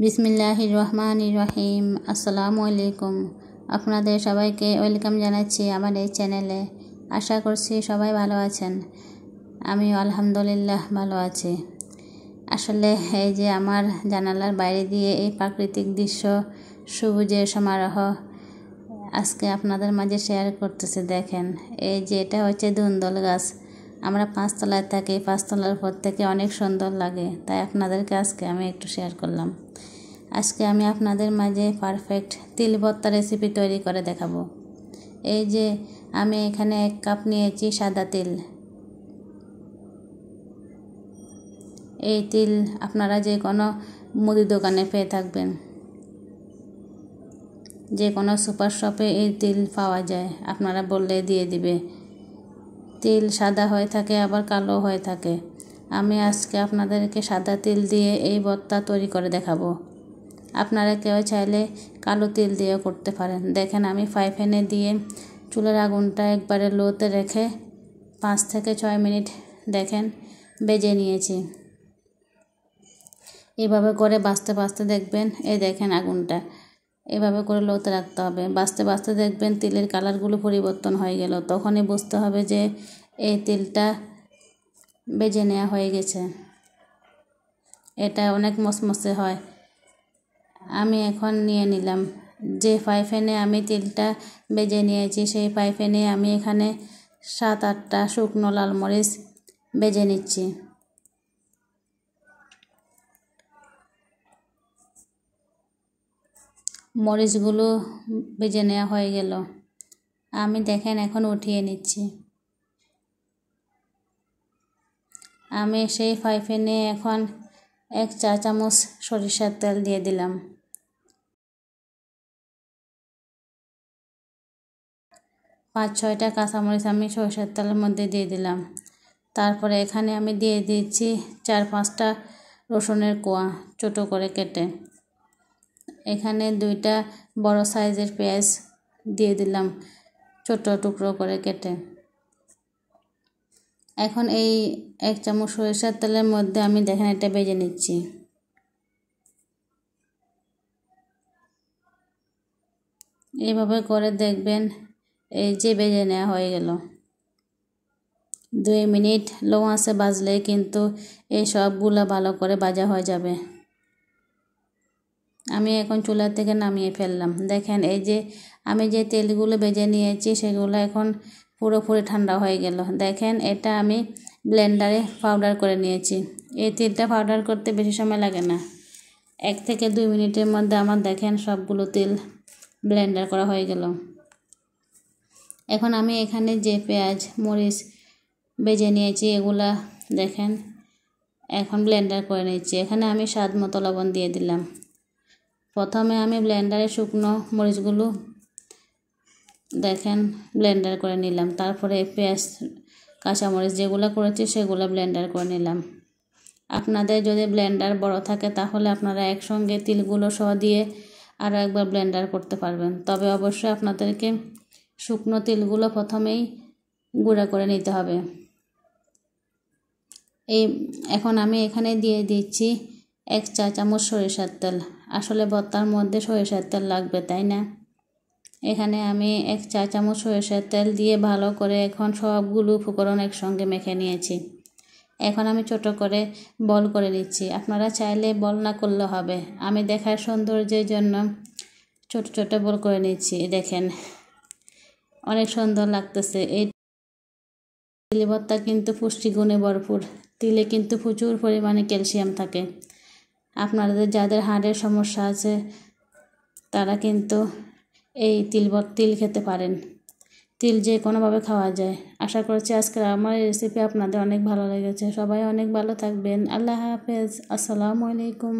বিসমিল্লাহ রহমান রহিম। আসসালামু আলাইকুম আপনাদের সবাইকে ওয়েলকাম জানাচ্ছি আমার এই চ্যানেলে। আশা করছি সবাই ভালো আছেন। আমি আলহামদুলিল্লাহ ভালো আছি। আসলে এই যে আমার জানালার বাইরে দিয়ে এই প্রাকৃতিক দৃশ্য, সবুজের সমারোহ, আজকে আপনাদের মাঝে শেয়ার করতেছে, দেখেন। এই যে এটা হচ্ছে ধুন্দল গাছ। আমরা পাঁচতলায় থাকি, পাঁচতলার পর থেকে অনেক সুন্দর লাগে। তাই আপনাদেরকে আজকে আমি একটু শেয়ার করলাম। আজকে আমি আপনাদের মাঝে পারফেক্ট তিল ভর্তা রেসিপি তৈরি করে দেখাবো। এই যে আমি এখানে এক কাপ নিয়েছি সাদা তিল। এই তিল আপনারা যে কোনো মুদি দোকানে পেয়ে থাকবেন। যে কোনো সুপার শপে এই তিল পাওয়া যায়, আপনারা বললে দিয়ে দিবে। তিল সাদা হয়ে থাকে, আবার কালো হয়ে থাকে। আমি আজকে আপনাদেরকে সাদা তিল দিয়ে এই ভর্তা তৈরি করে দেখাবো। আপনারা কেউ চাইলে কালো তিল দিয়েও করতে পারেন। দেখেন আমি ফ্রাই প্যানে দিয়ে চুলের আগুনটা একবারে লোতে রেখে পাঁচ থেকে ছয় মিনিট দেখেন বেজে নিয়েছি। এভাবে করে বাঁচতে বাঁচতে দেখবেন, এই দেখেন আগুনটা। এভাবে করে লোতে রাখতে হবে। বাঁচতে বাঁচতে দেখবেন তিলের কালারগুলো পরিবর্তন হয়ে গেল। তখনই বুঝতে হবে যে এই তিলটা বেজে নেওয়া হয়ে গেছে। এটা অনেক মসমসে হয়। আমি এখন নিয়ে নিলাম। যে পাইফেনে আমি তিলটা বেজে নিয়েছি, সেই পাইফেনে আমি এখানে সাত আটটা শুকনো লাল মরিচ বেজে নিচ্ছি। মরিচগুলো বেজে নেওয়া হয়ে গেল। আমি দেখেন এখন উঠিয়ে নিচ্ছি। আমি সেই ফাইফেনে এখন এক চা চামচ সরিষার তেল দিয়ে দিলাম। পাঁচ, ছয়টা কাঁচামরিচ আমি সরিষার তেলের মধ্যে দিয়ে দিলাম। তারপরে এখানে আমি দিয়ে দিয়েছি চার, পাঁচটা রসুনের কোয়া ছোটো করে কেটে। এখানে দুইটা বড় সাইজের পেঁয়াজ দিয়ে দিলাম ছোট টুকরো করে কেটে। এখন এই এক চামচ সরিষার তেলের মধ্যে আমি দেখেন এটা বেজে নিচ্ছি। এইভাবে করে দেখবেন এই যে বেজে নেওয়া হয়ে গেল। দুই মিনিট লো আঁচে বাজলে কিন্তু এই সবগুলো ভালো করে ভাজা হয়ে যাবে। আমি এখন চুলা থেকে নামিয়ে ফেললাম। দেখেন এই যে আমি যে তেলগুলো বেজে নিয়েছি সেগুলো এখন পুরোপুরি ঠান্ডা হয়ে গেল। দেখেন, এটা আমি ব্লেন্ডারে পাউডার করে নিয়েছি। এই তেলটা পাউডার করতে বেশি সময় লাগে না। এক থেকে দুই মিনিটের মধ্যে আমার দেখেন সবগুলো তেল ব্লেন্ডার করা হয়ে গেল। এখন আমি এখানে যে পেঁয়াজ, মরিচ বেজে নিয়েছি, এগুলা দেখেন এখন ব্লেন্ডার করে নিচ্ছি। এখানে আমি স্বাদ মতো লবণ দিয়ে দিলাম। প্রথমে আমি ব্লেন্ডারে শুকনো মরিচগুলো দেখেন ব্লেন্ডার করে নিলাম। তারপরে পেঁয়াজ, কাঁচামরিচ যেগুলো করেছি সেগুলো ব্লেন্ডার করে নিলাম। আপনাদের যদি ব্লেন্ডার বড় থাকে, তাহলে আপনারা একসঙ্গে তিলগুলো সহ দিয়ে আরও একবার ব্লেন্ডার করতে পারবেন। তবে অবশ্যই আপনাদেরকে শুকনো তিলগুলো প্রথমেই গুঁড়া করে নিতে হবে। এই, এখন আমি এখানে দিয়ে দিচ্ছি এক চা চামচ সরিষার তেল। আসলে ভর্তার মধ্যে সরিষার তেল লাগবে, তাই না? এখানে আমি এক চা চামচ সরিষার তেল দিয়ে ভালো করে এখন সবগুলো উপকরণ একসঙ্গে মেখে নিয়েছি। এখন আমি ছোট করে বল করে নিচ্ছি। আপনারা চাইলে বল না করলে হবে। আমি দেখার সৌন্দর্যের জন্য ছোট ছোট বল করে নিচ্ছি। দেখেন, অনেক সুন্দর লাগতেছে। এই তিল ভর্তা কিন্তু পুষ্টিগুণে ভরপুর। তিলে কিন্তু প্রচুর পরিমাণে ক্যালসিয়াম থাকে। আপনাদের যাদের হাড়ের সমস্যা আছে, তারা কিন্তু এই তিল তিল খেতে পারেন। তিল যে কোনোভাবে খাওয়া যায়। আশা করছি আজকের আমার রেসিপি আপনাদের অনেক ভালো লেগেছে। সবাই অনেক ভালো থাকবেন। আল্লাহ হাফেজ। আসসালামু আলাইকুম।